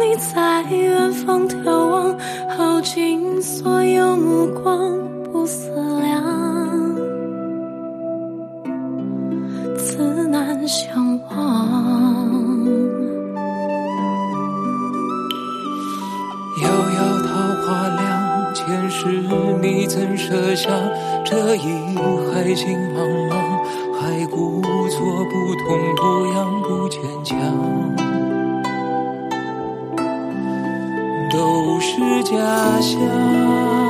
你在远方眺望，耗尽所有目光，不思量，自难相忘。遥遥桃花凉，前世你怎舍下这一海情茫茫？还故作不痛不痒不坚强，都是假象。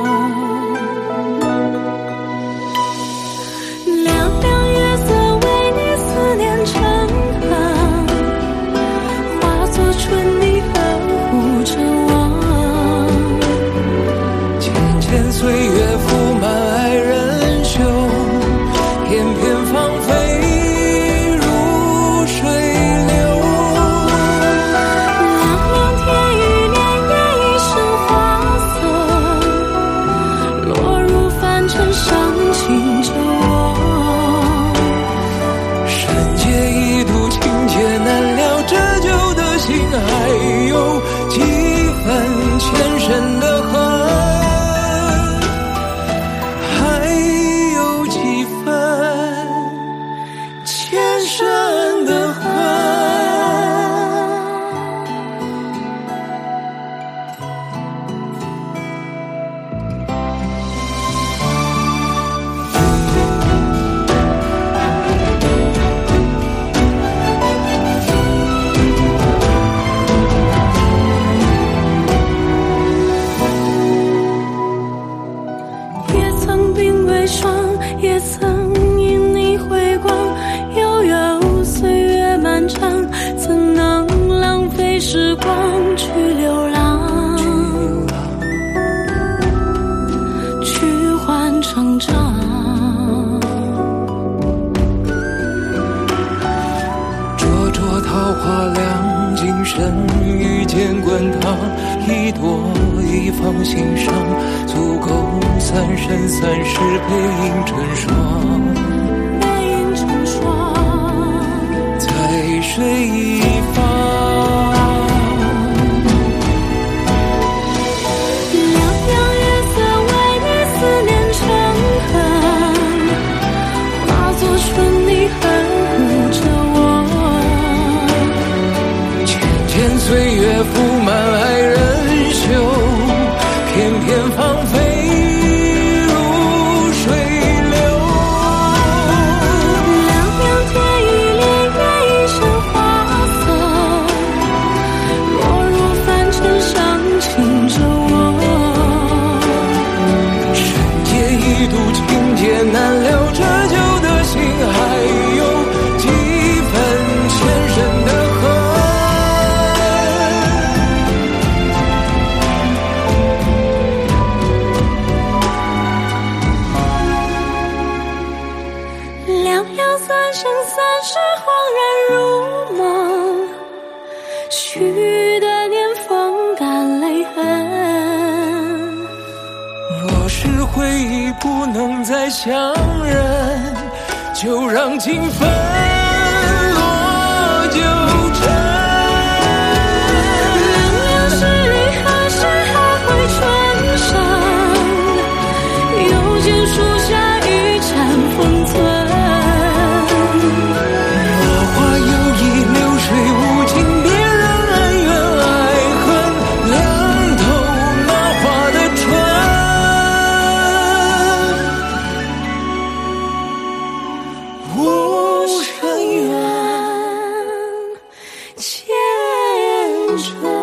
前凉，今生遇见滚烫，一朵一放心上，足够三生三世背影成双。背影成双。在水一方，something 三世，恍然如梦，许的年风干泪痕。若是回忆不能再相认，就让情分 control.